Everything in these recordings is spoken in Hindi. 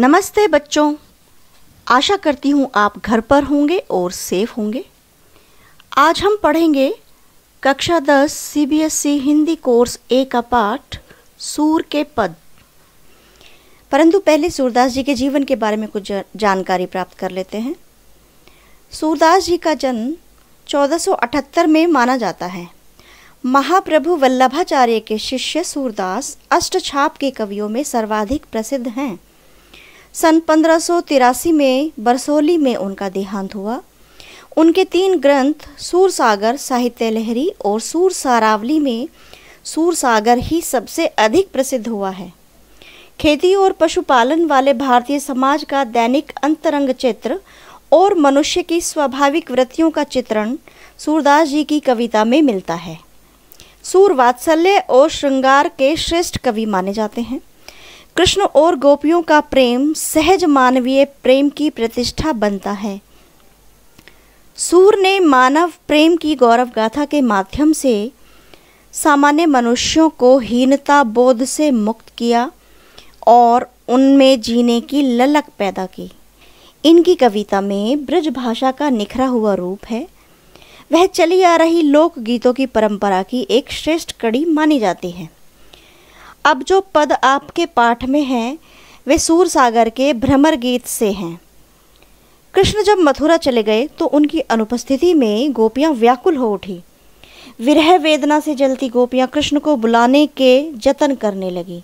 नमस्ते बच्चों। आशा करती हूँ आप घर पर होंगे और सेफ़ होंगे। आज हम पढ़ेंगे कक्षा दस सीबीएसई हिंदी कोर्स ए का पाठ, सूर के पद। परंतु पहले सूरदास जी के जीवन के बारे में कुछ जानकारी प्राप्त कर लेते हैं। सूरदास जी का जन्म 1478 में माना जाता है। महाप्रभु वल्लभाचार्य के शिष्य सूरदास अष्टछाप के कवियों में सर्वाधिक प्रसिद्ध हैं। सन पंद्रह में बरसोली में उनका देहांत हुआ। उनके तीन ग्रंथ सूर सागर साहित्य लहरी और सूर सारावली में सूर सागर ही सबसे अधिक प्रसिद्ध हुआ है। खेती और पशुपालन वाले भारतीय समाज का दैनिक अंतरंग चित्र और मनुष्य की स्वाभाविक वृत्तियों का चित्रण सूरदास जी की कविता में मिलता है। सूर वात्सल्य और श्रृंगार के श्रेष्ठ कवि माने जाते हैं। कृष्ण और गोपियों का प्रेम सहज मानवीय प्रेम की प्रतिष्ठा बनता है। सूर ने मानव प्रेम की गौरव गाथा के माध्यम से सामान्य मनुष्यों को हीनता बोध से मुक्त किया और उनमें जीने की ललक पैदा की। इनकी कविता में ब्रज भाषा का निखरा हुआ रूप है। वह चली आ रही लोक गीतों की परंपरा की एक श्रेष्ठ कड़ी मानी जाती है। अब जो पद आपके पाठ में हैं, वे सूर सागर के भ्रमर गीत से हैं। कृष्ण जब मथुरा चले गए तो उनकी अनुपस्थिति में गोपियाँ व्याकुल हो उठी। विरह वेदना से जलती गोपियाँ कृष्ण को बुलाने के जतन करने लगी।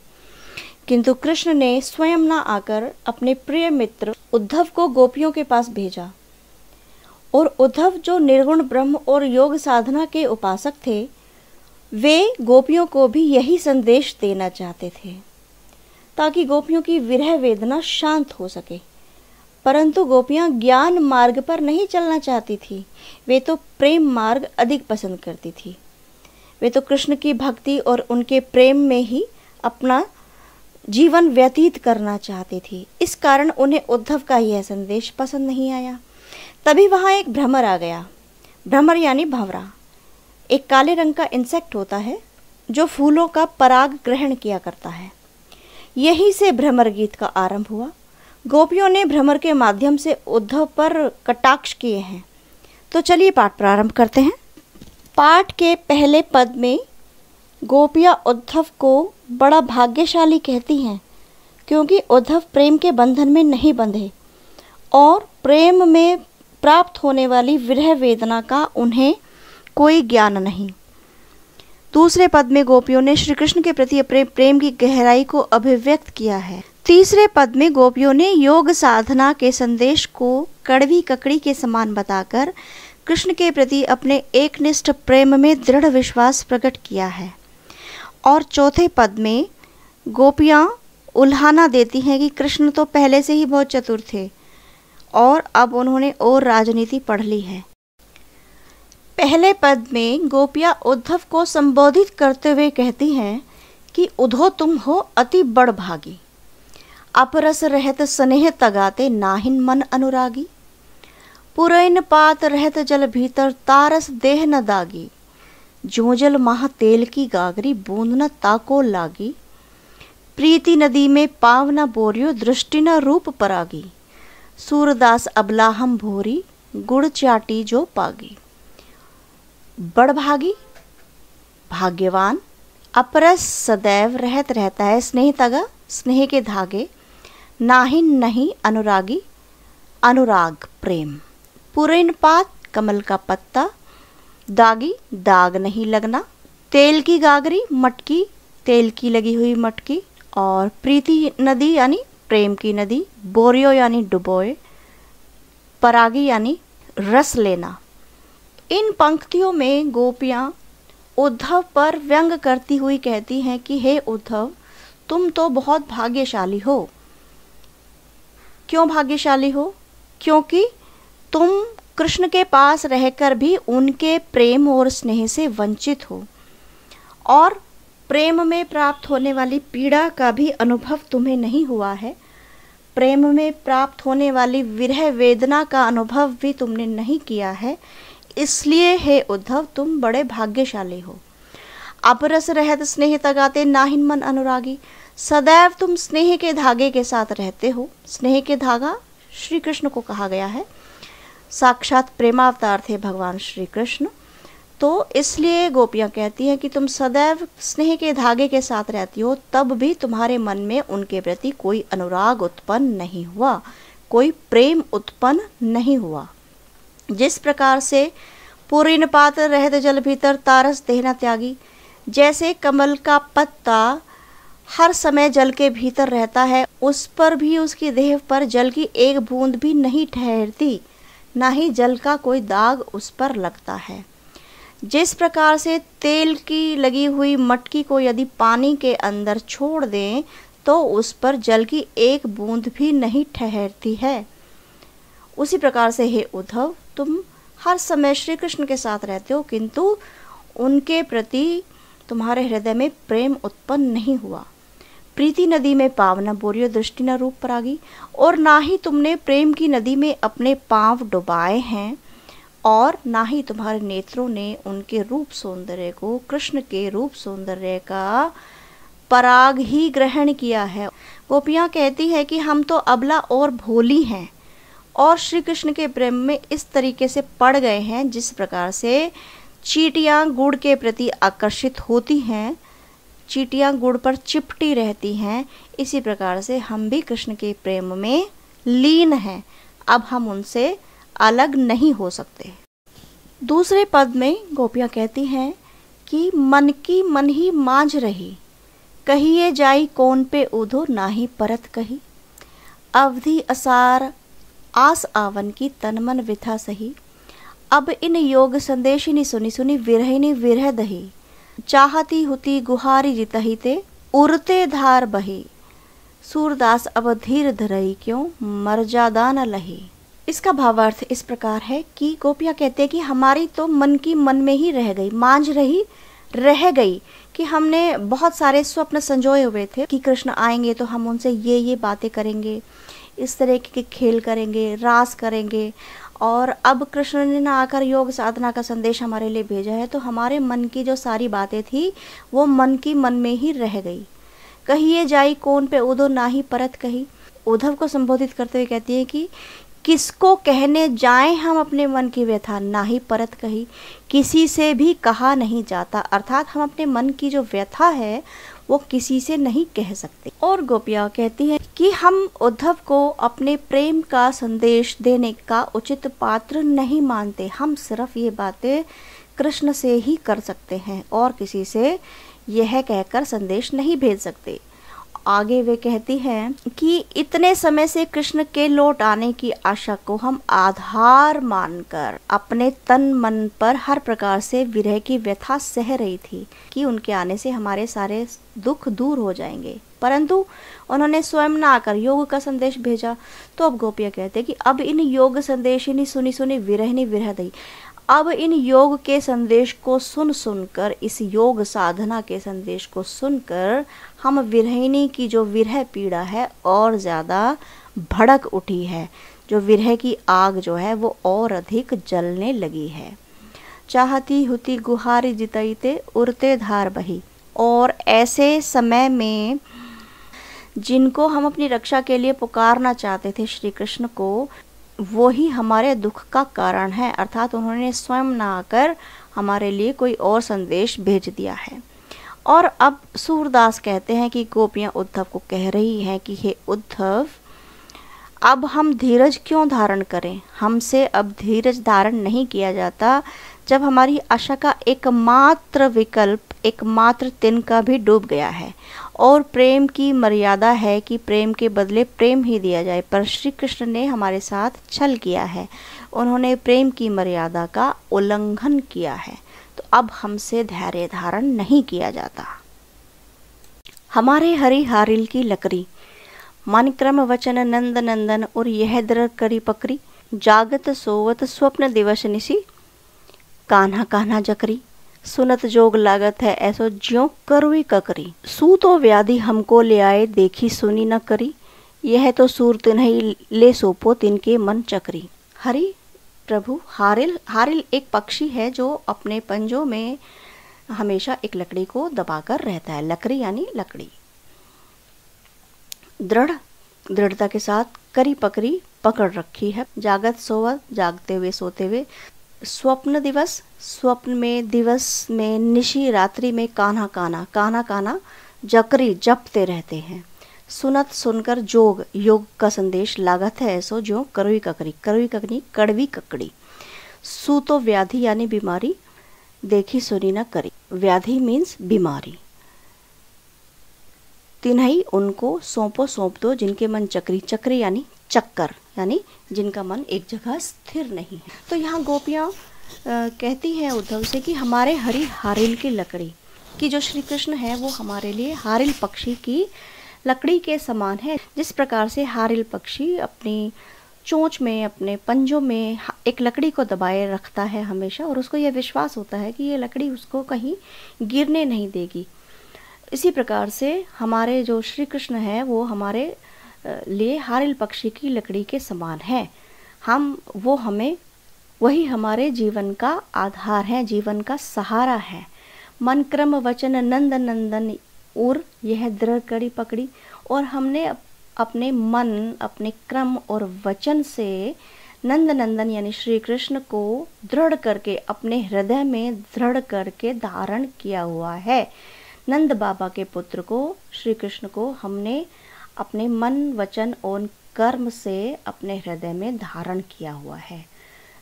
किंतु कृष्ण ने स्वयं न आकर अपने प्रिय मित्र उद्धव को गोपियों के पास भेजा। और उद्धव जो निर्गुण ब्रह्म और योग साधना के उपासक थे वे गोपियों को भी यही संदेश देना चाहते थे, ताकि गोपियों की विरह वेदना शांत हो सके। परंतु गोपियाँ ज्ञान मार्ग पर नहीं चलना चाहती थी। वे तो प्रेम मार्ग अधिक पसंद करती थी। वे तो कृष्ण की भक्ति और उनके प्रेम में ही अपना जीवन व्यतीत करना चाहती थी। इस कारण उन्हें उद्धव का यह संदेश पसंद नहीं आया। तभी वहाँ एक भ्रमर आ गया। भ्रमर यानी भंवरा। एक काले रंग का इंसेक्ट होता है, जो फूलों का पराग ग्रहण किया करता है। यही से भ्रमर गीत का आरंभ हुआ। गोपियों ने भ्रमर के माध्यम से उद्धव पर कटाक्ष किए हैं। तो चलिए पाठ प्रारंभ करते हैं। पाठ के पहले पद में गोपियाँ उद्धव को बड़ा भाग्यशाली कहती हैं, क्योंकि उद्धव प्रेम के बंधन में नहीं बंधे और प्रेम में प्राप्त होने वाली विरह वेदना का उन्हें कोई ज्ञान नहीं। दूसरे पद में गोपियों ने श्री कृष्ण के प्रति अपने प्रेम की गहराई को अभिव्यक्त किया है। तीसरे पद में गोपियों ने योग साधना के संदेश को कड़वी ककड़ी के समान बताकर कृष्ण के प्रति अपने एकनिष्ठ प्रेम में दृढ़ विश्वास प्रकट किया है। और चौथे पद में गोपियाँ उल्हाना देती हैं कि कृष्ण तो पहले से ही बहुत चतुर थे और अब उन्होंने और राजनीति पढ़ ली है। पहले पद में गोपिया उद्धव को संबोधित करते हुए कहती हैं कि उधो तुम हो अति बड़ भागी। अपरस रहत स्नेह तगाते नाहिन मन अनुरागी। पुरैन पात रहत जल भीतर तारस देह न दागी। जो जल महा तेल की गागरी बूंद न ताको लागी। प्रीति नदी में पाव न बोरियो दृष्टि न रूप परागी। सूरदास अबलाहम भोरी, गुड़ चाटी जो पागी। बड़भागी, भाग्यवान, अपरस सदैव रहत रहता है स्नेह तगा स्नेह के धागे नाहिन नहीं अनुरागी, अनुराग प्रेम। पुरेन पात, कमल का पत्ता, दागी, दाग नहीं लगना। तेल की गागरी, मटकी, तेल की लगी हुई मटकी और प्रीति नदी यानी प्रेम की नदी, बोरियो यानी डुबोए, परागी यानी रस लेना। इन पंक्तियों में गोपियाँ उद्धव पर व्यंग करती हुई कहती हैं कि, हे उद्धव, तुम तो बहुत भाग्यशाली हो। क्यों भाग्यशाली हो? क्योंकि तुम कृष्ण के पास रहकर भी उनके प्रेम और स्नेह से वंचित हो और प्रेम में प्राप्त होने वाली पीड़ा का भी अनुभव तुम्हें नहीं हुआ है। प्रेम में प्राप्त होने वाली विरह वेदना का अनुभव भी तुमने नहीं किया है। इसलिए, हे उद्धव, तुम बड़े भाग्यशाली हो। अपरस रहत स्नेह तगाते नाहिन मन अनुरागी। सदैव तुम स्नेह के धागे के साथ रहते हो। स्नेह के धागा श्री कृष्ण को कहा गया है। साक्षात प्रेमावतार थे भगवान श्री कृष्ण तो इसलिए गोपियाँ कहती हैं कि तुम सदैव स्नेह के धागे के साथ रहती हो, तब भी तुम्हारे मन में उनके प्रति कोई अनुराग उत्पन्न नहीं हुआ। कोई प्रेम उत्पन्न नहीं हुआ। जिस प्रकार से पूरी पात रहत जल भीतर तारस देहना त्यागी, जैसे कमल का पत्ता हर समय जल के भीतर रहता है, उस पर भी उसकी देह पर जल की एक बूंद भी नहीं ठहरती, ना ही जल का कोई दाग उस पर लगता है। जिस प्रकार से तेल की लगी हुई मटकी को यदि पानी के अंदर छोड़ दें तो उस पर जल की एक बूंद भी नहीं ठहरती है। उसी प्रकार से हे उद्धव तुम हर समय श्री कृष्ण के साथ रहते हो, किंतु उनके प्रति तुम्हारे हृदय में प्रेम उत्पन्न नहीं हुआ। प्रीति नदी में पाव न बोरियो दृष्टि न रूप परागी, और ना ही तुमने प्रेम की नदी में अपने पाँव डुबाए हैं, और ना ही तुम्हारे नेत्रों ने उनके रूप सौंदर्य को, कृष्ण के रूप सौंदर्य का पराग ही ग्रहण किया है। गोपियाँ कहती है कि हम तो अबला और भोली हैं। और श्री कृष्ण के प्रेम में इस तरीके से पड़ गए हैं, जिस प्रकार से चीटियाँ गुड़ के प्रति आकर्षित होती हैं, चीटियाँ गुड़ पर चिपटी रहती हैं, इसी प्रकार से हम भी कृष्ण के प्रेम में लीन हैं। अब हम उनसे अलग नहीं हो सकते। दूसरे पद में गोपियाँ कहती हैं कि मन की मन ही मांझ रही, कहिए जाई कौन पे उधो ना ही परत कही। अवधि असार आस आवन की तन मन विथा सही। अब इन योग संदेशिनी सुनी सुनी विरहिनी विरह दही। चाहती हुती गुहारी जितही ते उरते धार बही। सूरदास अब धीर धरई क्यों मर्यादा न लही। इसका भावार्थ इस प्रकार है कि गोपिया कहते हैं कि हमारी तो मन की मन में ही रह गई, मांझ रही रह गई कि हमने बहुत सारे स्वप्न संजोए हुए थे कि कृष्ण आएँगे तो हम उनसे ये ये बातें करेंगे। इस तरह के खेल करेंगे, रास करेंगे। और अब कृष्ण ने ना आकर योग साधना का संदेश हमारे लिए भेजा है तो हमारे मन की जो सारी बातें थी, वो मन की मन में ही रह गई। कहिए जाई कौन पे उधो ना ही परत कही। उद्धव को संबोधित करते हुए कहती है कि, किसको कहने जाएँ हम अपने मन की व्यथा, ना ही परत कही। किसी से भी कहा नहीं जाता। अर्थात हम अपने मन की जो व्यथा है वो किसी से नहीं कह सकते। और गोपिया कहती है कि हम उद्धव को अपने प्रेम का संदेश देने का उचित पात्र नहीं मानते। हम सिर्फ़ ये बातें कृष्ण से ही कर सकते हैं और किसी से यह कहकर संदेश नहीं भेज सकते। आगे वे कहती हैं कि इतने समय से कृष्ण के लौट आने की आशा को हम आधार मानकर अपने तन मन पर हर प्रकार से विरह की व्यथा सह रही थी कि उनके आने से हमारे सारे दुख दूर हो जाएँगे। परंतु उन्होंने स्वयं न आकर योग का संदेश भेजा। तो अब गोपिया कहते कि अब इन योग संदेश ही सुनी सुनी विरहनी विरह दई अब इन योग के संदेश को सुन सुनकर, इस योग साधना के संदेश को सुनकर, हम विरहिणी की जो विरह पीड़ा है, और ज़्यादा भड़क उठी है। जो विरह की आग जो है, वो और अधिक जलने लगी है। चाहती हुती गुहारी जितईते उड़ते धार बही। और ऐसे समय में, जिनको हम अपनी रक्षा के लिए पुकारना चाहते थे श्री कृष्ण को वो ही हमारे दुख का कारण है। अर्थात उन्होंने स्वयं न आकर हमारे लिए कोई और संदेश भेज दिया है। और अब सूरदास कहते हैं कि गोपियाँ उद्धव को कह रही हैं कि, हे उद्धव, अब हम धीरज क्यों धारण करें? हमसे अब धीरज धारण नहीं किया जाता। जब हमारी आशा का एकमात्र विकल्प, एकमात्र तिनका भी डूब गया है। और प्रेम की मर्यादा है कि प्रेम के बदले प्रेम ही दिया जाए। पर श्री कृष्ण ने हमारे साथ छल किया है। उन्होंने प्रेम की मर्यादा का उल्लंघन किया है। तो अब हमसे धैर्य धारण नहीं किया जाता। हमारे हरि हारिल की लकड़ी। मन क्रम वचन नंद नंदन और यह दर करी पकड़ी। जागत सोवत स्वप्न दिवस निशी कान्हा कान्हा जकरी। सुनत जोग लागत है, ऐसो ज्यो करुई ककरी। सू तो व्याधि हमको ले आए, देखी सुनी न करी। यह तो सूरत नहीं, ले सोपो तिनके मन चकरी। हरि, प्रभु, हारिल हारिल एक पक्षी है जो अपने पंजों में हमेशा एक लकड़ी को दबाकर रहता है। लकड़ी यानी लकड़ी। दृढ़, दृढ़ता के साथ करी पकड़ी पकड़ रखी है। जागत सोवत, जागते हुए सोते हुए स्वप्न दिवस, स्वप्न में दिवस में निशी रात्रि में कान्हा काना कान्हा काना जकरी जपते रहते हैं। सुनत सुनकर जोग, योग का संदेश लागत है ऐसो जो करवी ककड़ी करवी ककड़ी, कड़वी ककड़ी। सूतो व्याधि यानी बीमारी, देखी सुनी ना करी। व्याधि मीन्स बीमारी। तिन्हई उनको सौंपो, सौंप दो, जिनके मन चक्री चक्री यानी चक्कर, यानी जिनका मन एक जगह स्थिर नहीं है। तो यहाँ गोपियाँ कहती हैं उद्धव से कि हमारे हरि हारिल की लकड़ी, कि जो श्री कृष्ण है, वो हमारे लिए हारिल पक्षी की लकड़ी के समान है। जिस प्रकार से हारिल पक्षी अपनी चोंच में, अपने पंजों में एक लकड़ी को दबाए रखता है हमेशा, और उसको यह विश्वास होता है कि ये लकड़ी उसको कहीं गिरने नहीं देगी। इसी प्रकार से हमारे जो श्री कृष्ण है, वो हमारे लिए हारिल पक्षी की लकड़ी के समान हैं। हम, वो हमें, वही हमारे जीवन का आधार है, जीवन का सहारा है। मन क्रम वचन नंद नंदन और यह दृढ़ कड़ी पकड़ी। और हमने अपने मन, अपने क्रम और वचन से नंद नंदन यानी श्री कृष्ण को दृढ़ करके, अपने हृदय में दृढ़ करके धारण किया हुआ है। नंद बाबा के पुत्र को, श्री कृष्ण को हमने अपने मन, वचन और कर्म से अपने हृदय में धारण किया हुआ है।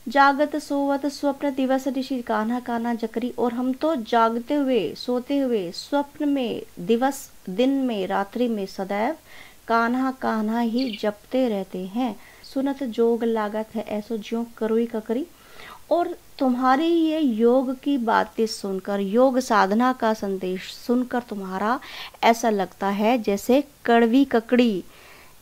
जागत सोवत स्वप्न दिवस ऋषि कान्हा कान्हा जकरी और हम तो जागते हुए, सोते हुए स्वप्न में, दिवस, दिन में, रात्रि में सदैव कान्हा कान्हा ही जपते रहते हैं। सुनत जोग लागत है ऐसो ज्यो करोई ककरी। और तुम्हारी ये योग की बातें सुनकर, योग साधना का संदेश सुनकर तुम्हारा ऐसा लगता है जैसे कड़वी ककड़ी।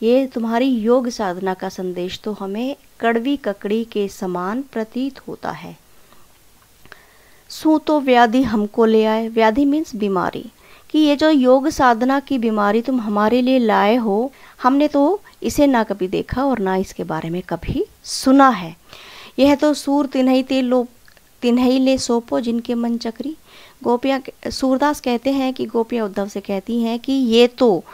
ये तुम्हारी योग साधना का संदेश तो हमें कड़वी ककड़ी के समान प्रतीत होता है। सू तो व्याधि हमको ले आए। व्याधि मीन्स बीमारी। कि ये जो योग साधना की बीमारी तुम हमारे लिए लाए हो, हमने तो इसे ना कभी देखा और ना इसके बारे में कभी सुना है। यह तो सूर तिन्हई ते लो तिन्हई ले सोपो जिनके मन चक्री। गोपियाँ सूरदास कहते हैं कि गोपियाँ उद्धव से कहती हैं कि ये तो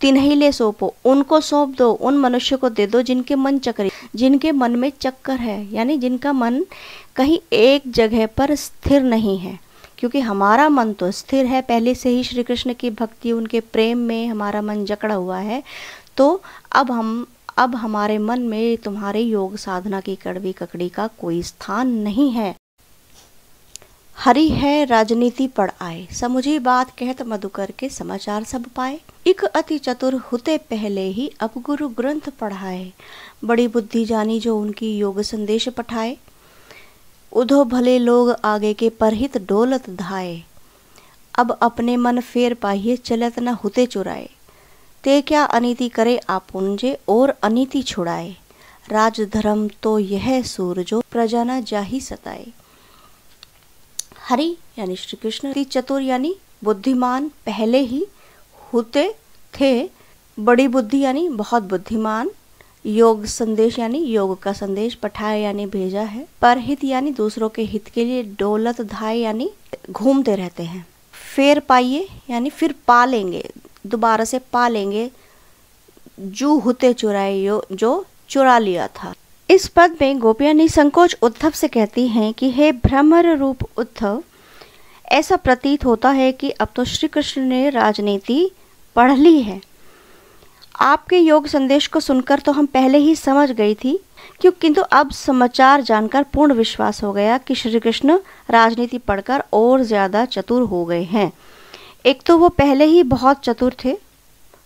तिन्हिले सौंपो। उनको सौंप दो, उन मनुष्य को दे दो जिनके मन चक्री। जिनके मन में चक्कर है, यानी जिनका मन कहीं एक जगह पर स्थिर नहीं है। क्योंकि हमारा मन तो स्थिर है, पहले से ही श्री कृष्ण की भक्ति, उनके प्रेम में हमारा मन जकड़ा हुआ है। तो अब हम अब हमारे मन में तुम्हारे योग साधना की कड़वी ककड़ी का कोई स्थान नहीं है। हरी है, राजनीति पढ़ आए। समुझी बात कहत मधुकर के समाचार सब पाए। इक अति चतुर होते पहले ही अब गुरु ग्रंथ पढ़ाए। बड़ी बुद्धि जानी जो उनकी योग संदेश पठाए। उधो भले लोग आगे के परहित डोलत धाए। अब अपने मन फेर पाइये चलत न होते चुराए। ते क्या अनीति करे आपुंजे और अनिति छुड़ाए। राज धर्म तो यह सूरजो प्रजा न जाही सताए। हरि यानी श्री कृष्ण चतुर यानी बुद्धिमान पहले ही होते थे। बड़ी बुद्धि यानी बहुत बुद्धिमान। योग संदेश यानी योग का संदेश पठाया यानी भेजा है। पर हित यानी दूसरों के हित के लिए डोलत धाय यानी घूमते रहते हैं। फेर पाइए यानी फिर पा लेंगे दोबारा से पा लेंगे जू हुते चुराए जो चुरा लिया था। इस पद में गोपियाँ निसंकोच उद्धव से कहती हैं कि, हे भ्रमर रूप उद्धव, ऐसा प्रतीत होता है कि अब तो श्री कृष्ण ने राजनीति पढ़ ली है। आपके योग संदेश को सुनकर तो हम पहले ही समझ गई थी, क्यों किंतु अब समाचार जानकर पूर्ण विश्वास हो गया कि श्री कृष्ण राजनीति पढ़कर और ज़्यादा चतुर हो गए हैं। एक तो वो पहले ही बहुत चतुर थे,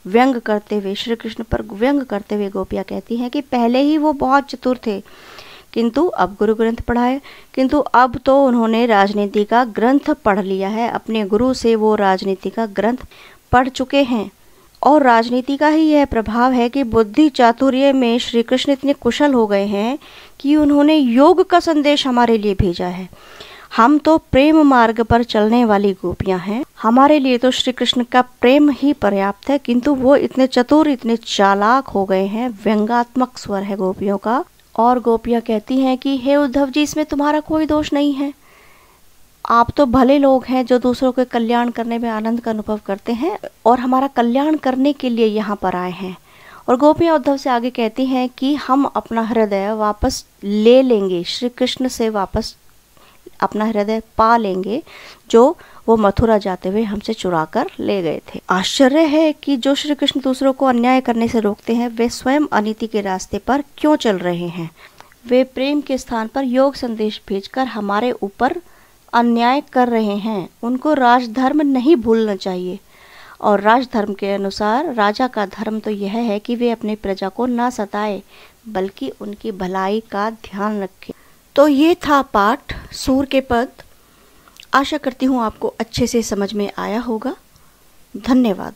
व्यंग करते हुए, श्री कृष्ण पर व्यंग करते हुए गोपियाँ कहती हैं कि पहले ही वो बहुत चतुर थे। किंतु अब गुरु ग्रंथ पढ़ाए, किंतु अब तो उन्होंने राजनीति का ग्रंथ पढ़ लिया है। अपने गुरु से वो राजनीति का ग्रंथ पढ़ चुके हैं। और राजनीति का ही यह प्रभाव है कि बुद्धि चातुर्य में श्री कृष्ण इतने कुशल हो गए हैं कि उन्होंने योग का संदेश हमारे लिए भेजा है। हम तो प्रेम मार्ग पर चलने वाली गोपियाँ हैं। हमारे लिए तो श्री कृष्ण का प्रेम ही पर्याप्त है, किंतु वो इतने चतुर, इतने चालाक हो गए हैं, व्यंगात्मक स्वर है गोपियों का। और गोपियाँ कहती हैं कि, हे उद्धव जी, इसमें तुम्हारा कोई दोष नहीं है। आप तो भले लोग हैं जो दूसरों के कल्याण करने में आनंद का अनुभव करते हैं और हमारा कल्याण करने के लिए यहाँ पर आए हैं। और गोपियाँ उद्धव से आगे कहती हैं कि, हम अपना हृदय वापस ले लेंगे श्री कृष्ण से वापस अपना हृदय पा लेंगे, जो वो मथुरा जाते हुए हमसे चुरा कर ले गए थे। आश्चर्य है कि जो श्री कृष्ण दूसरों को अन्याय करने से रोकते हैं, वे स्वयं अनिति के रास्ते पर क्यों चल रहे हैं? वे प्रेम के स्थान पर योग संदेश भेजकर हमारे ऊपर अन्याय कर रहे हैं। उनको राजधर्म नहीं भूलना चाहिए। और राजधर्म के अनुसार राजा का धर्म तो यह है कि वे अपने प्रजा को ना सताए, बल्कि उनकी भलाई का ध्यान रखें। तो ये था पाठ सूर के पद। आशा करती हूँ आपको अच्छे से समझ में आया होगा। धन्यवाद।